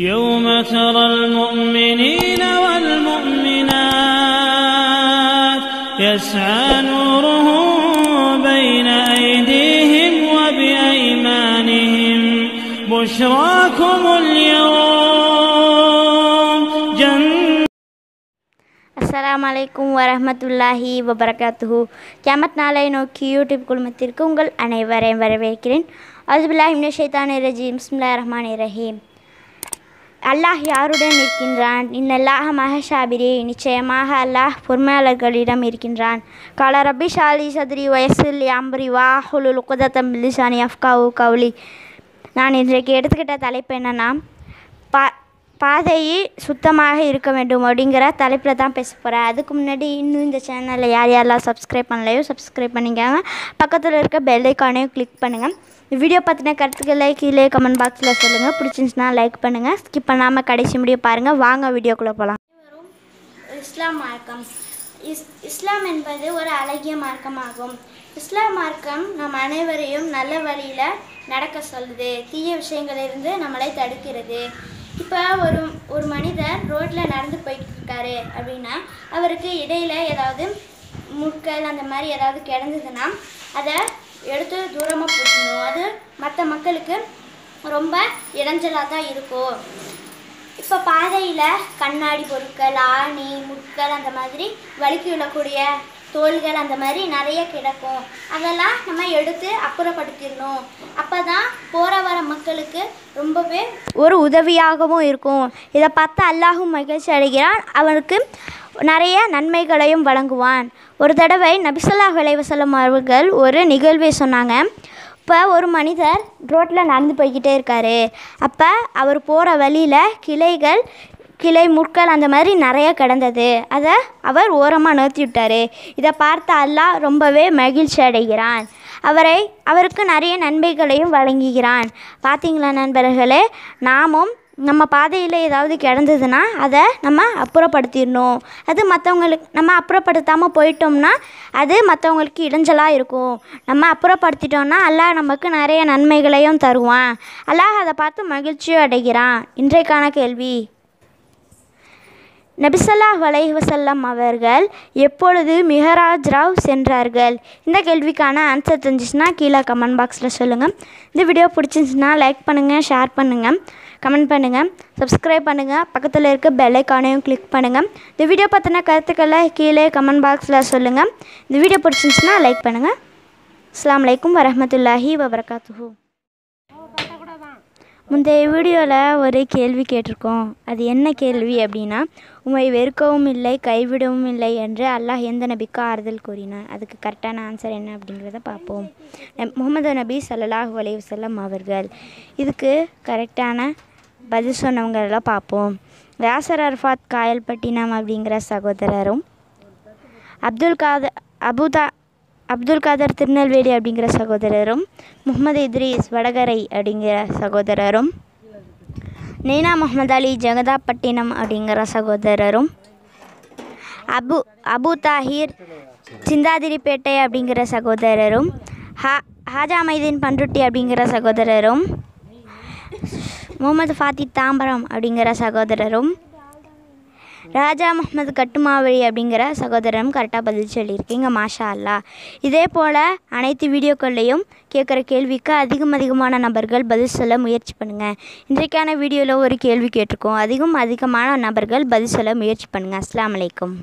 يوم ترى المؤمنين والمؤمنات يسعى نورهم بين أيديهم وبأيمانهم بشراكم اليوم جنة அஸ்ஸலாமு அலைக்கும் வரஹ்மத்துல்லாஹி வபரகாத்துஹு கியாமத் நாளை நோக்கி யூடியூப் குழுமத்திற்கு உங்கள் அனைவரையும் வரவேற்கிறேன் அஸ்பில்லாஹி மின ஷைத்தானி ரஜீம் பிஸ்மில்லாஹிர் ரஹ்மானிர் ரஹீம் அல்லாஹ் யாருடன் இருக்கின்றான்? இன்னல்லாஹ் மஹஷாபிரி நிச்சயமாக அல்லாஹ் பொறுமையாளர்களிடம் இருக்கின்றான். கால ரபி ஷாலி சதுரி வயசில் யாம்பரி வாஹுலுல் குதத்தம் லிசானி அஃப்காவு கவுலி. நான் இன்றைக்கு எடுத்துக்கிட்ட தலைப்பு என்னென்னா பா பாதையை சுத்தமாக இருக்க வேண்டும் அப்படிங்கிற தலைப்பில் தான் பேச போகிறேன் அதுக்கு முன்னாடி இன்னும் இந்த சேனலில் யார் யாரெல்லாம் சப்ஸ்கிரைப் பண்ணலையோ சப்ஸ்கிரைப் பண்ணிக்காங்க. பக்கத்தில் இருக்க பெல் ஐக்கானையும் கிளிக் பண்ணுங்கள் வீடியோ பற்றின கருத்துக்களை கீழே கமெண்ட் பாக்ஸில் சொல்லுங்கள் பிடிச்சிருந்துச்சுன்னா லைக் பண்ணுங்கள் ஸ்கிப் பண்ணாமல் கடைசி முடிய பாருங்கள் வாங்க வீடியோக்குள்ளே போகலாம் இஸ்லாம் மார்க்கம். இஸ் இஸ்லாம் என்பது ஒரு அழகிய மார்க்கமாகும். இஸ்லாம் மார்க்கம் நம் அனைவரையும் நல்ல வழியில் நடக்க சொல்லுது. தீய விஷயங்களிலிருந்து நம்மளை தடுக்கிறது. இப்போ ஒரு ஒரு மனிதர் ரோட்டில் நடந்து போயிட்டு இருக்காரு அப்படின்னா அவருக்கு இடையில ஏதாவது முட்கள் அந்த மாதிரி ஏதாவது கிடந்ததுன்னா அதை எடுத்து தூரமாக போட்டுணும். அது மற்ற மக்களுக்கு ரொம்ப இடைஞ்சலாக தான் இருக்கும். இப்போ பாதையில் கண்ணாடி பொருட்கள் ஆணி முட்கள் அந்த மாதிரி வழுக்கி விழக்கூடிய தோள்கள் அந்த மாதிரி நிறைய கிடக்கும். அதெல்லாம் நம்ம எடுத்து அப்புறப்படுத்திடணும். அப்போ தான் போகிற வர மக்களுக்கு ரொம்பவே ஒரு உதவியாகவும் இருக்கும். இதை பார்த்து அல்லாஹும் மகிழ்ச்சி அடைகிறான். அவனுக்கு நிறைய நன்மைகளையும் வழங்குவான். ஒரு தடவை நபிசல்லாஹ் விளைவசலம் அவர்கள் ஒரு நிகழ்வை சொன்னாங்க. இப்போ ஒரு மனிதர் ரோட்டில் நடந்து போய்கிட்டே இருக்காரு. அப்போ அவர் போகிற வழியில் கிளைகள் கிளை முட்கள் அந்த மாதிரி நிறைய கிடந்தது. அதை அவர் ஓரமாக நிறுத்தி விட்டார். இதை பார்த்த அல்லாஹ் ரொம்பவே மகிழ்ச்சி அடைகிறான். அவரை அவருக்கு நிறைய நன்மைகளையும் வழங்குகிறான். பார்த்தீங்களா நண்பர்களே நாமும் நம்ம பாதையில் ஏதாவது கிடந்ததுன்னா அதை நம்ம அப்புறப்படுத்திடணும். அது மற்றவங்களுக்கு நம்ம அப்புறப்படுத்தாமல் போயிட்டோம்னா அது மற்றவங்களுக்கு இடைஞ்சலாக இருக்கும். நம்ம அப்புறப்படுத்திட்டோம்னா அல்லாஹ் நமக்கு நிறைய நன்மைகளையும் தருவான். அல்லாஹ் அதை பார்த்து மகிழ்ச்சியும் அடைகிறான். இன்றைக்கான கேள்வி. நபிசல்லாஹ் வலைவசல்லம் அவர்கள் எப்பொழுது மிஹராஜ் ராவ் சென்றார்கள்? இந்த கேள்விக்கான ஆன்சர் தெரிஞ்சிச்சுன்னா கீழே கமெண்ட் பாக்ஸில் சொல்லுங்கள் இந்த வீடியோ பிடிச்சிருந்துச்சுன்னா லைக் பண்ணுங்கள் ஷேர் பண்ணுங்கள் கமெண்ட் பண்ணுங்கள் சப்ஸ்கிரைப் பண்ணுங்கள் பக்கத்தில் இருக்க பெல் ஐக்கானையும் கிளிக் பண்ணுங்கள் இந்த வீடியோ பற்றின கருத்துக்களை கீழே கமெண்ட் பாக்ஸில் சொல்லுங்கள் இந்த வீடியோ பிடிச்சிருந்துச்சுன்னா லைக் பண்ணுங்கள் அஸ்லாம் வலைக்கம் வரமத்துல்லாஹி வபரகாத்துஹூ. முந்தைய வீடியோவில் ஒரு கேள்வி கேட்டிருக்கோம். அது என்ன கேள்வி அப்படின்னா உம்மை வெறுக்கவும் இல்லை கைவிடவும் இல்லை என்று அல்லாஹ் எந்த நபிக்கு ஆறுதல் கூறினார் அதுக்கு கரெக்டான ஆன்சர் என்ன அப்படிங்கிறத பார்ப்போம். முகமது நபி ஸல்லல்லாஹு அலைவசல்லம் அவர்கள் இதுக்கு கரெக்டான பதில் சொன்னவங்களெல்லாம் பார்ப்போம். யாசர் அர்ஃபாத் காயல்பட்டினம் அப்படிங்கிற சகோதரரும் அப்துல் காத அபுதா அப்துல் காதர் திருநெல்வேலி அப்படிங்கிற சகோதரரும் முகமது இத்ரீஸ் வடகரை அப்படிங்கிற சகோதரரும் நெய்னா முகமது அலி ஜெகதாப்பட்டினம் அப்படிங்கிற சகோதரரும் அபு அபு தாஹிர் சிந்தாதிரிப்பேட்டை அப்படிங்கிற சகோதரரும் ஹா ஹாஜா மைதீன் பண்ருட்டி அப்படிங்கிற சகோதரரும் முகமது ஃபாத்தி தாம்பரம் அப்படிங்கிற சகோதரரும் ராஜா முகமது கட்டுமாவழி அப்படிங்கிற சகோதரனும் கரெக்டாக பதில் சொல்லியிருக்கீங்க மாஷா அல்லா இதே போல் அனைத்து வீடியோக்கள்லையும் கேட்குற கேள்விக்கு அதிகம் அதிகமான நபர்கள் பதில் சொல்ல முயற்சி பண்ணுங்கள் இன்றைக்கான வீடியோவில் ஒரு கேள்வி கேட்டிருக்கோம். அதிகம் அதிகமான நபர்கள் பதில் சொல்ல முயற்சி பண்ணுங்கள் அஸ்லாம் வலைக்கம்